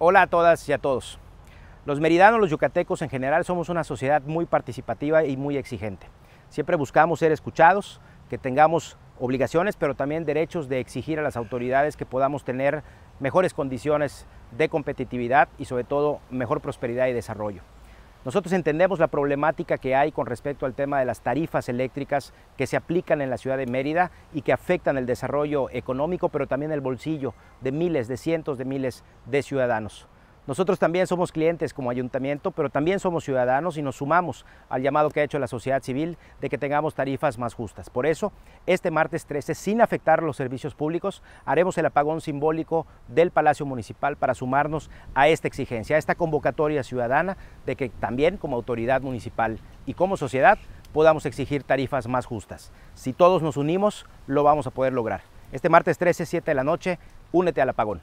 Hola a todas y a todos. Los meridanos, los yucatecos en general, somos una sociedad muy participativa y muy exigente. Siempre buscamos ser escuchados, que tengamos obligaciones, pero también derechos de exigir a las autoridades que podamos tener mejores condiciones de competitividad y sobre todo mejor prosperidad y desarrollo. Nosotros entendemos la problemática que hay con respecto al tema de las tarifas eléctricas que se aplican en la ciudad de Mérida y que afectan el desarrollo económico, pero también el bolsillo de miles, de cientos de miles de ciudadanos. Nosotros también somos clientes como ayuntamiento, pero también somos ciudadanos y nos sumamos al llamado que ha hecho la sociedad civil de que tengamos tarifas más justas. Por eso, este martes 13, sin afectar los servicios públicos, haremos el apagón simbólico del Palacio Municipal para sumarnos a esta exigencia, a esta convocatoria ciudadana de que también como autoridad municipal y como sociedad podamos exigir tarifas más justas. Si todos nos unimos, lo vamos a poder lograr. Este martes 13, 7 de la noche, únete al apagón.